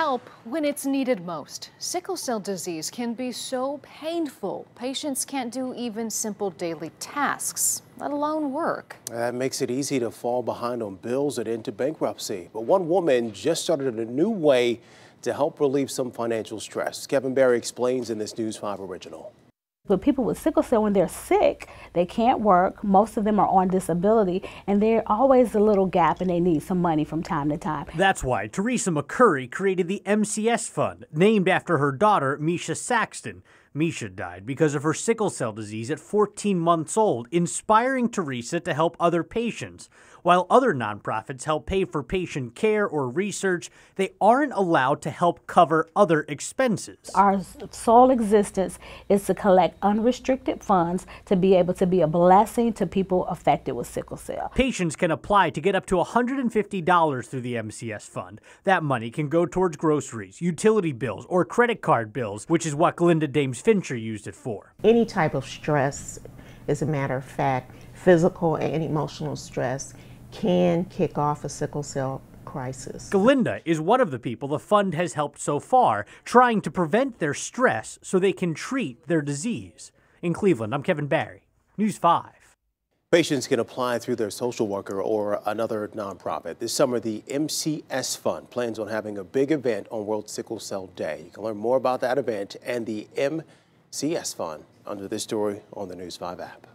help when it's needed most. Sickle cell disease can be so painful. Patients can't do even simple daily tasks, let alone work. That makes it easy to fall behind on bills and into bankruptcy. But one woman just started a new way to help relieve some financial stress. Kevin Barry explains in this News 5 original. But people with sickle cell, when they're sick, they can't work. Most of them are on disability, and there's always a little gap, and they need some money from time to time. That's why Teresa McCurry created the MCS Fund, named after her daughter, Misha Saxton. Misha died because of her sickle cell disease at 14 months old, inspiring Teresa to help other patients. While other nonprofits help pay for patient care or research, they aren't allowed to help cover other expenses. Our sole existence is to collect unrestricted funds to be able to be a blessing to people affected with sickle cell. Patients can apply to get up to $150 through the MCS Fund. That money can go towards groceries, utility bills, or credit card bills, which is what Glinda Dames Fincher used it for. Any type of stress, as a matter of fact, physical and emotional stress, can kick off a sickle cell crisis. Galinda is one of the people the fund has helped so far, trying to prevent their stress so they can treat their disease. In Cleveland, I'm Kevin Barry, News 5. Patients can apply through their social worker or another nonprofit. This summer, the MCS Fund plans on having a big event on World Sickle Cell Day. You can learn more about that event and the MCS Fund under this story on the News 5 app.